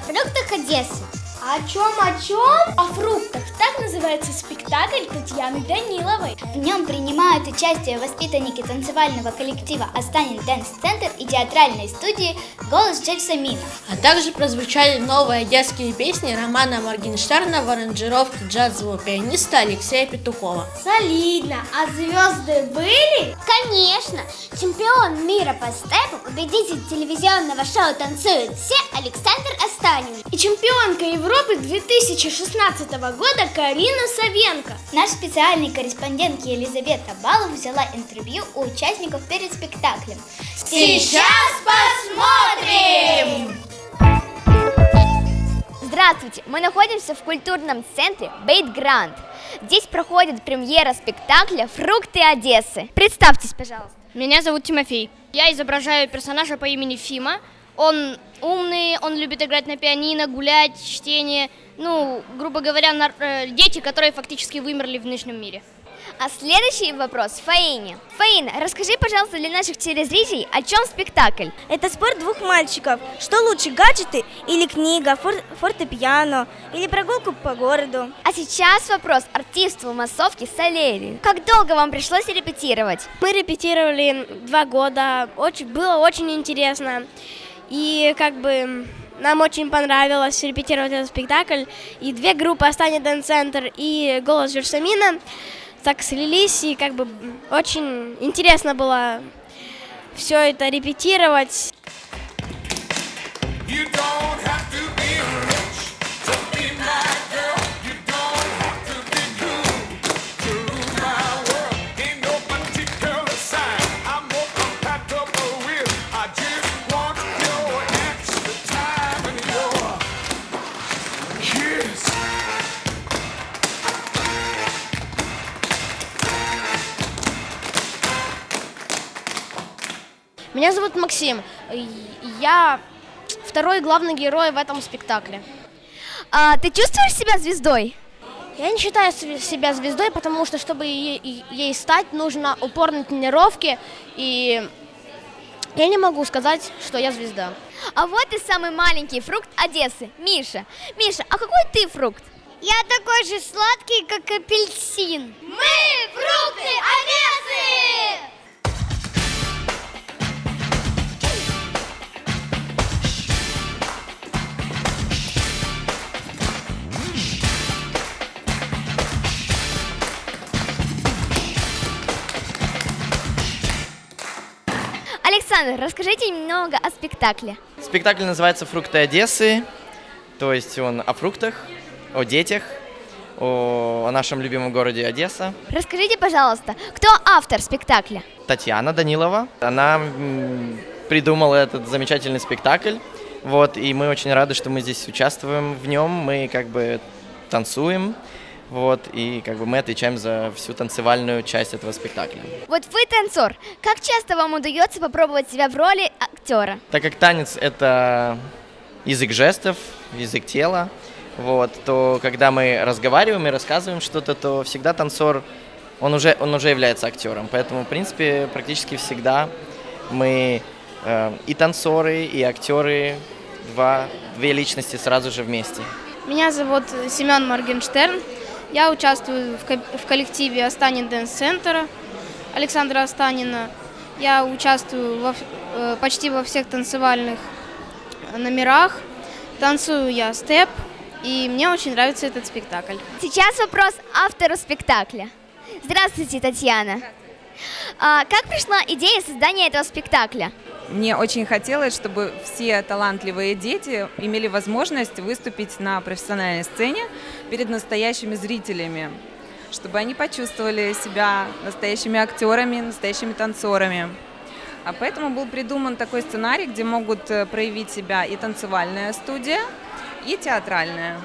продуктах Одессы называется спектакль Татьяны Даниловой. В нем принимают участие воспитанники танцевального коллектива Астанин Dance Центр и театральной студии «Голос Джельсомино». А также прозвучали новые детские песни Романа Моргенштерна в аранжировке джазового пианиста Алексея Петухова. Солидно. А звезды были? Конечно! Чемпион мира по степу, победитель телевизионного шоу «Танцуют все» Александр Астанин. И чемпионка Европы 2016 года Карина Савенко. Наш специальный корреспондент Елизавета Балов взяла интервью у участников перед спектаклем. Сейчас посмотрим! Здравствуйте! Мы находимся в культурном центре Бейт Гранд. Здесь проходит премьера спектакля «Фрукты Одессы». Представьтесь, пожалуйста. Меня зовут Тимофей. Я изображаю персонажа по имени Фима. Он умный, он любит играть на пианино, гулять, чтение. Ну, грубо говоря, э, дети, которые фактически вымерли в нынешнем мире. А следующий вопрос Фаине. Фаина, расскажи, пожалуйста, для наших телезрителей, о чем спектакль? Это спорт двух мальчиков. Что лучше, гаджеты или книга, фор- фортепиано, или прогулку по городу? А сейчас вопрос артисту массовки Салери. Как долго вам пришлось репетировать? Мы репетировали два года, очень, было очень интересно. И как бы нам очень понравилось репетировать этот спектакль. И две группы «Останет Дэн Центр» и «Голос Джерсамина» так слились, и как бы очень интересно было все это репетировать. Меня зовут Максим. Я второй главный герой в этом спектакле. А, ты чувствуешь себя звездой? Я не считаю себя звездой, потому что, чтобы ей стать, нужно упорные тренировки, и я не могу сказать, что я звезда. А вот и самый маленький фрукт Одессы, Миша. Миша, а какой ты фрукт? Я такой же сладкий, как апельсин. Мы фрукты Одессы! Александр, расскажите немного о спектакле. Спектакль называется «Фрукты Одессы», то есть он о фруктах, о детях, о, о нашем любимом городе Одесса. Расскажите, пожалуйста, кто автор спектакля? Татьяна Данилова, она придумала этот замечательный спектакль, вот, и мы очень рады, что мы здесь участвуем в нем, мы как бы танцуем, вот, и как бы мы отвечаем за всю танцевальную часть этого спектакля. Вот вы танцор. Как часто вам удается попробовать себя в роли актера? Так как танец — это язык жестов, язык тела, вот, то когда мы разговариваем и рассказываем что-то, то всегда танцор, он уже, он уже является актером. Поэтому, в принципе, практически всегда мы э, и танцоры, и актеры, два, две личности сразу же вместе. Меня зовут Семен Моргенштерн. Я участвую в, ко- в коллективе Астанин Дэнс Центра Александра Астанина. Я участвую во э, почти во всех танцевальных номерах. Танцую я степ, и мне очень нравится этот спектакль. Сейчас вопрос автору спектакля. Здравствуйте, Татьяна. А, как пришла идея создания этого спектакля? Мне очень хотелось, чтобы все талантливые дети имели возможность выступить на профессиональной сцене перед настоящими зрителями, чтобы они почувствовали себя настоящими актерами, настоящими танцорами. А поэтому был придуман такой сценарий, где могут э, проявить себя и танцевальная студия, и театральная.